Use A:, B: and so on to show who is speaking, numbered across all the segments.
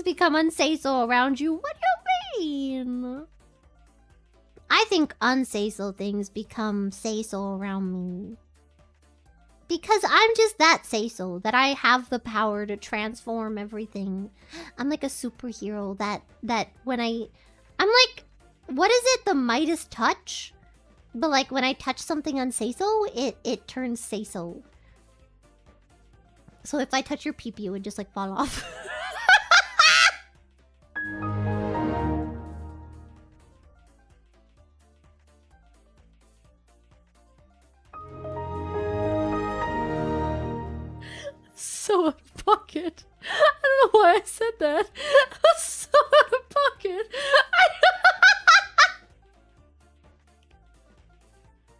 A: become unseiso around you. What do you mean? I think unseiso things become seiso around me. Because I'm just that seiso, that I have the power to transform everything. I'm like a superhero that, that when I... I'm like... What is it? The Midas touch? But like when I touch something unseiso, it, it turns seiso. So if I touch your pee-pee, it would just like fall off. so out of pocket. I don't know why I said that. I'm so out of pocket.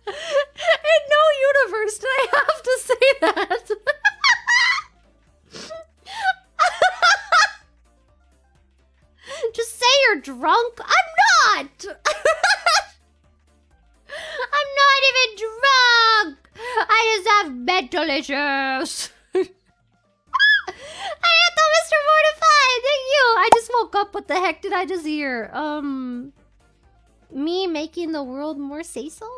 A: In no universe did I have to say that. Just say you're drunk. I'm not. I'm not even drunk. I just have mental issues. I Mr. Mortified. Thank you. I just woke up. What the heck did I just hear? Um, me making the world more seiso.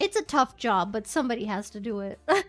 A: It's a tough job, but somebody has to do it.